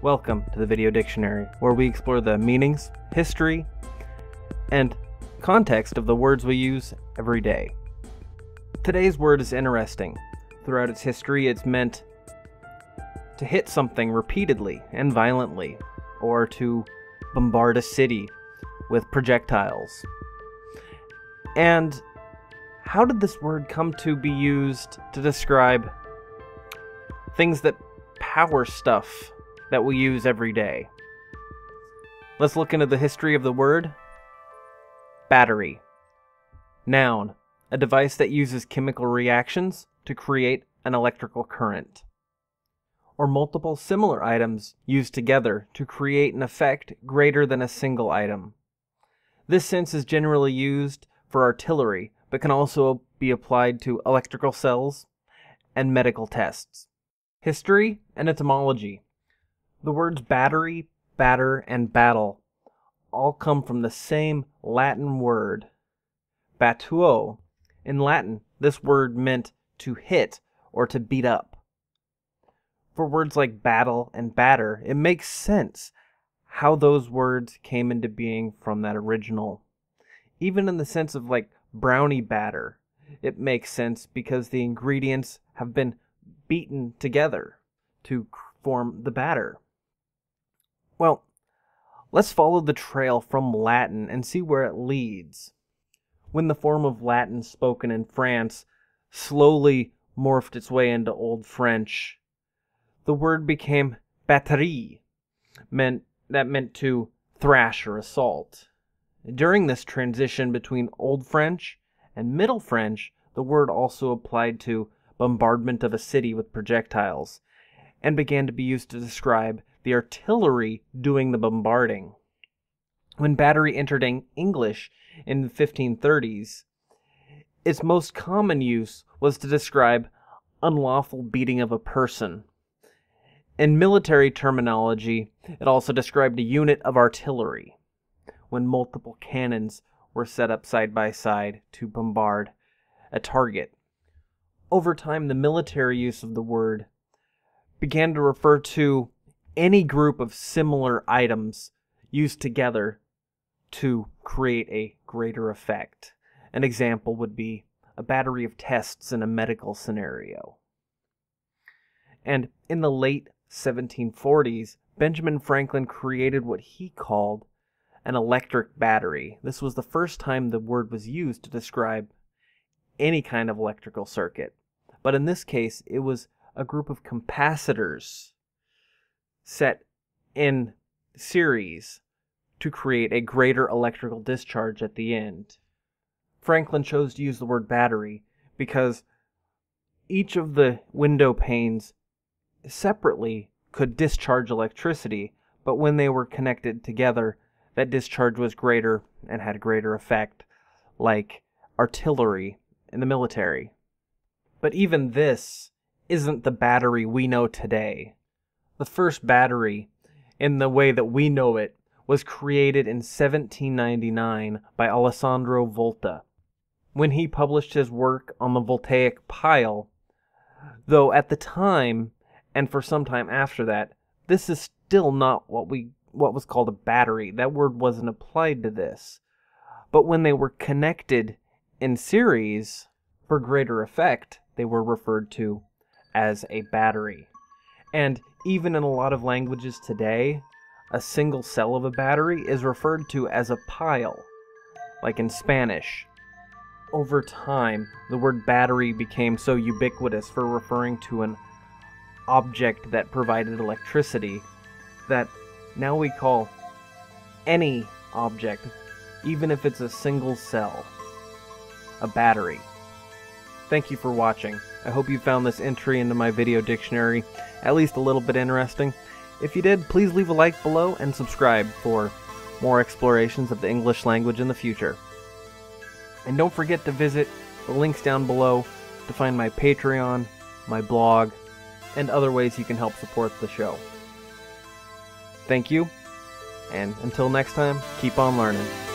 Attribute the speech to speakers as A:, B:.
A: Welcome to the Video Dictionary, where we explore the meanings, history, and context of the words we use every day. Today's word is interesting. Throughout its history, it's meant to hit something repeatedly and violently, or to bombard a city with projectiles. And how did this word come to be used to describe things that power stuff that we use every day? Let's look into the history of the word. Battery. Noun. A device that uses chemical reactions to create an electrical current. Or multiple similar items used together to create an effect greater than a single item. This sense is generally used for artillery, but can also be applied to electrical cells and medical tests. History and etymology. The words battery, batter, and battle all come from the same Latin word, battuo. In Latin, this word meant to hit or to beat up. For words like battle and batter, it makes sense how those words came into being from that original. Even in the sense of like brownie batter, it makes sense because the ingredients have been beaten together to form the batter. Well, let's follow the trail from Latin and see where it leads. When the form of Latin spoken in France slowly morphed its way into Old French, the word became batterie, meant that meant to thrash or assault. During this transition between Old French and Middle French, the word also applied to bombardment of a city with projectiles, and began to be used to describe the artillery doing the bombarding. When battery entered English in the 1530s, its most common use was to describe unlawful beating of a person. In military terminology, it also described a unit of artillery when multiple cannons were set up side by side to bombard a target. Over time, the military use of the word began to refer to any group of similar items used together to create a greater effect. An example would be a battery of tests in a medical scenario. And in the late 1740s, Benjamin Franklin created what he called an electric battery. This was the first time the word was used to describe any kind of electrical circuit. But in this case, it was a group of capacitors set in series to create a greater electrical discharge at the end. Franklin chose to use the word battery because each of the window panes separately could discharge electricity, but when they were connected together, that discharge was greater and had a greater effect, like artillery in the military. But even this isn't the battery we know today. The first battery, in the way that we know it, was created in 1799 by Alessandro Volta when he published his work on the voltaic pile, though at the time and for some time after that, this is still not what we what was called a battery. That word wasn't applied to this. But when they were connected in series for greater effect, they were referred to as a battery. And even in a lot of languages today, a single cell of a battery is referred to as a pile, like in Spanish. Over time, the word battery became so ubiquitous for referring to an object that provided electricity that now we call any object, even if it's a single cell, a battery. Thank you for watching. I hope you found this entry into my video dictionary at least a little bit interesting. If you did, please leave a like below and subscribe for more explorations of the English language in the future. And don't forget to visit the links down below to find my Patreon, my blog, and other ways you can help support the show. Thank you, and until next time, keep on learning.